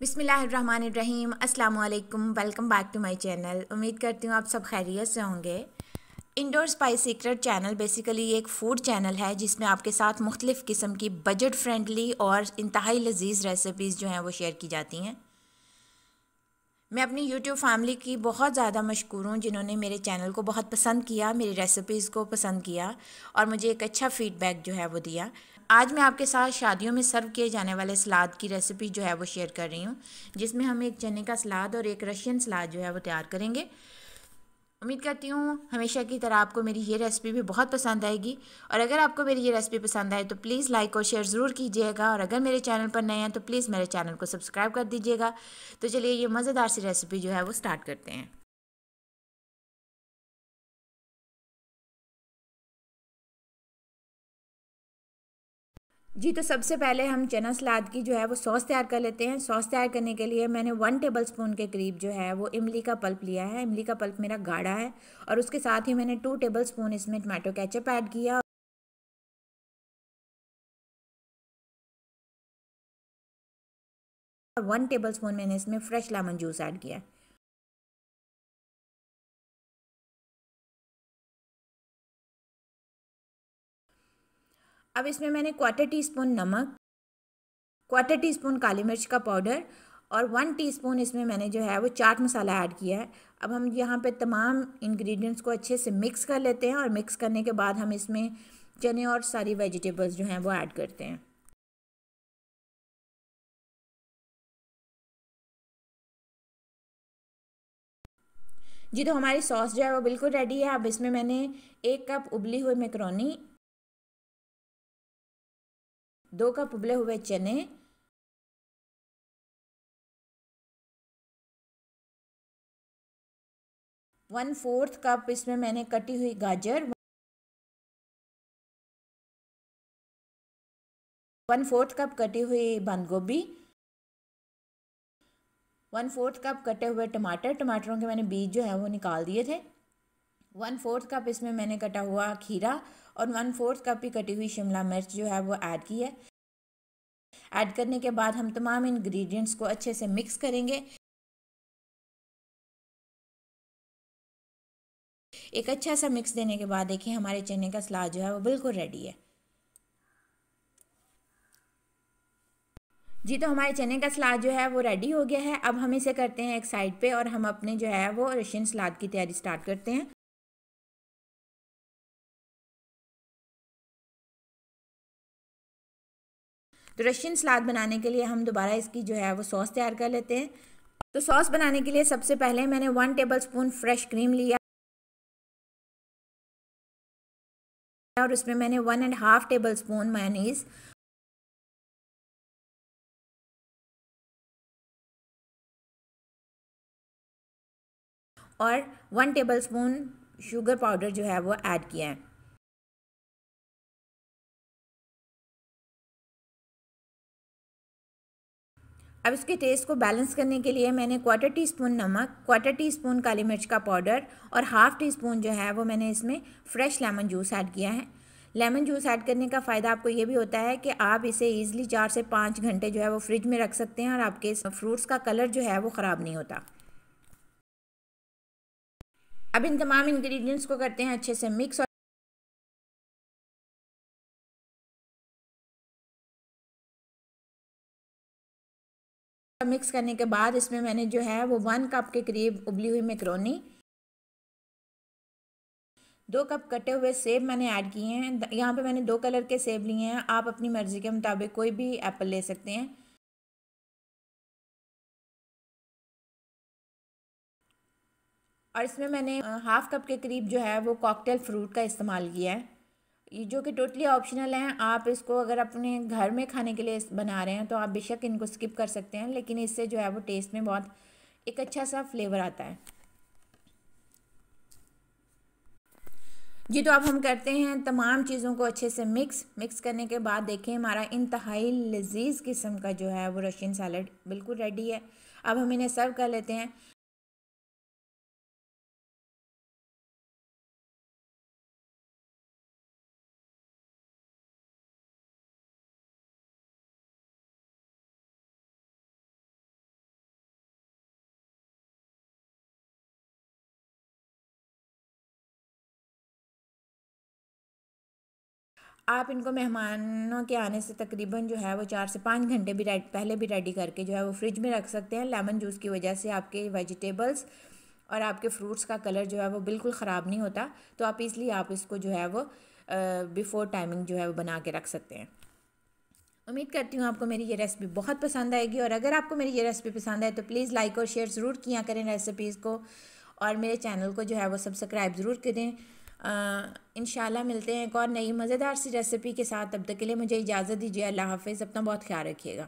बिसमीम अल्लाम वालेकुम welcome back to my channel. उम्मीद करती हूँ आप सब खैरियत से होंगे। Indore spice secret channel basically एक फ़ूड चैनल है, जिसमें आपके साथ मुख्तलिफ़ किस्म की बजट फ्रेंडली और इंतहाई लजीज़ रेसिपीज़ जो हैं वो शेयर की जाती हैं। मैं अपनी यूट्यूब फैमिली की बहुत ज़्यादा मशहूर हूँ, जिन्होंने मेरे चैनल को बहुत पसंद किया, मेरी रेसिपीज़ को पसंद किया और मुझे एक अच्छा फ़ीडबैक जो है वो दिया। आज मैं आपके साथ शादियों में सर्व किए जाने वाले सलाद की रेसिपी जो है वो शेयर कर रही हूँ, जिसमें हम एक चने का सलाद और एक रशियन सलाद जो है वो तैयार करेंगे। उम्मीद करती हूँ हमेशा की तरह आपको मेरी ये रेसिपी भी बहुत पसंद आएगी। और अगर आपको मेरी ये रेसिपी पसंद आए तो प्लीज़ लाइक और शेयर ज़रूर कीजिएगा। और अगर मेरे चैनल पर नए हैं तो प्लीज़ मेरे चैनल को सब्सक्राइब कर दीजिएगा। तो चलिए ये मज़ेदार सी रेसिपी जो है वो स्टार्ट करते हैं। जी तो सबसे पहले हम चना सलाद की जो है वो सॉस तैयार कर लेते हैं। सॉस तैयार करने के लिए मैंने वन टेबल स्पून के करीब जो है वो इमली का पल्प लिया है। इमली का पल्प मेरा गाढ़ा है और उसके साथ ही मैंने टू टेबल स्पून इसमें टमाटो केचप ऐड किया। और वन टेबल स्पून मैंने इसमें फ्रेश लेमन जूस ऐड किया। अब इसमें मैंने क्वार्टर टी स्पून नमक क्वार्टर टी स्पून काली मिर्च का पाउडर और वन टीस्पून इसमें मैंने जो है वो चाट मसाला ऐड किया है। अब हम यहाँ पे तमाम इंग्रेडिएंट्स को अच्छे से मिक्स कर लेते हैं और मिक्स करने के बाद हम इसमें चने और सारी वेजिटेबल्स जो हैं वो ऐड करते हैं। जी तो हमारी सॉस जो है वो बिल्कुल रेडी है। अब इसमें मैंने एक कप उबली हुई मैक्रोनी दो कप उबले हुए चने वन फोर्थ कप इसमें मैंने कटी हुई गाजर वन फोर्थ कप कटी हुई बंद गोभी वन फोर्थ कप कटे हुए टमाटर, टमाटरों के मैंने बीज जो है वो निकाल दिए थे। वन फोर्थ कप इसमें मैंने कटा हुआ खीरा और वन फोर्थ कप ही कटी हुई शिमला मिर्च जो है वो ऐड की है। ऐड करने के बाद हम तमाम इंग्रेडिएंट्स को अच्छे से मिक्स करेंगे। एक अच्छा सा मिक्स देने के बाद देखिए हमारे चने का सलाद जो है वो बिल्कुल रेडी है। जी तो हमारे चने का सलाद जो है वो रेडी हो गया है। अब हम इसे करते हैं एक साइड पे और हम अपने जो है वो रशियन सलाद की तैयारी स्टार्ट करते हैं। तो रशियन सलाद बनाने के लिए हम दोबारा इसकी जो है वो सॉस तैयार कर लेते हैं। तो सॉस बनाने के लिए सबसे पहले मैंने one tablespoon fresh cream लिया। और उसमें मैंने one and half tablespoon mayonnaise और one tablespoon sugar powder जो है वो ऐड किया है। अब इसके टेस्ट को बैलेंस करने के लिए मैंने क्वार्टर टी स्पून नमक क्वार्टर टी स्पून काली मिर्च का पाउडर और हाफ़ टी स्पून जो है वो मैंने इसमें फ्रेश लेमन जूस ऐड किया है। लेमन जूस ऐड करने का फ़ायदा आपको ये भी होता है कि आप इसे ईज़िली चार से पाँच घंटे जो है वो फ्रिज में रख सकते हैं और आपके फ्रूट्स का कलर जो है वो ख़राब नहीं होता। अब इन तमाम इंग्रेडिएंट्स को करते हैं अच्छे से मिक्स मिक्स करने के बाद इसमें मैंने जो है वो वन कप के करीब उबली हुई मैक्रोनी, दो कप कटे हुए सेब मैंने ऐड किए हैं। यहाँ पे मैंने दो कलर के सेब लिए हैं। आप अपनी मर्ज़ी के मुताबिक कोई भी एप्पल ले सकते हैं। और इसमें मैंने हाफ़ कप के करीब जो है वो कॉकटेल फ्रूट का इस्तेमाल किया है। जो कि टोटली ऑप्शनल हैं, आप इसको अगर अपने घर में खाने के लिए बना रहे हैं तो आप बेशक इनको स्किप कर सकते हैं, लेकिन इससे जो है वो टेस्ट में बहुत एक अच्छा सा फ्लेवर आता है। जी तो अब हम करते हैं तमाम चीज़ों को अच्छे से मिक्स मिक्स करने के बाद देखें हमारा इंतहाई लजीज किस्म का जो है वो रशियन सैलड बिल्कुल रेडी है। अब हम इन्हें सर्व कर लेते हैं। आप इनको मेहमानों के आने से तकरीबन जो है वो चार से पाँच घंटे भी पहले भी रेडी करके जो है वो फ्रिज में रख सकते हैं। लेमन जूस की वजह से आपके वेजिटेबल्स और आपके फ्रूट्स का कलर जो है वो बिल्कुल ख़राब नहीं होता। तो आप इसलिए आप इसको जो है वो बिफ़ोर टाइमिंग जो है वो बना के रख सकते हैं। उम्मीद करती हूँ आपको मेरी ये रेसिपी बहुत पसंद आएगी और अगर आपको मेरी ये रेसिपी पसंद आए तो प्लीज़ लाइक और शेयर ज़रूर किया करें रेसिपीज़ को और मेरे चैनल को जो है वो सब्सक्राइब ज़रूर करें। इन मिलते हैं एक और नई मज़ेदार सी रेसिपी के साथ। तब तक के लिए मुझे इजाज़त दीजिए। अल्लाह हाफिज़। अपना बहुत ख्याल रखिएगा।